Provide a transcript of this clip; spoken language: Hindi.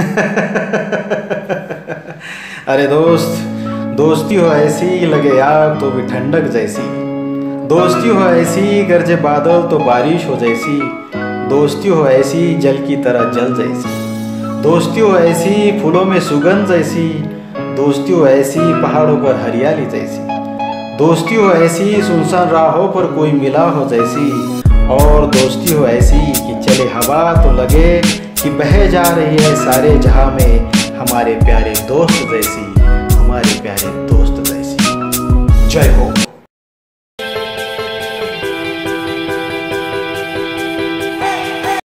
अरे दोस्त, दोस्ती हो ऐसी लगे आग तो भी ठंडक जैसी। दोस्ती हो ऐसी गरजे बादल तो बारिश हो जैसी। दोस्ती हो ऐसी जल की तरह जल जैसी। दोस्ती हो ऐसी फूलों में सुगंध जैसी। दोस्ती हो ऐसी पहाड़ों पर हरियाली जैसी। दोस्ती हो ऐसी सुनसान राहों पर कोई मिला हो जैसी। और दोस्ती हो ऐसी कि चले हवा तो लगे कि बह जा रही है सारे जहाँ में हमारे प्यारे दोस्त जैसी, हमारे प्यारे दोस्त जैसी। जय हो।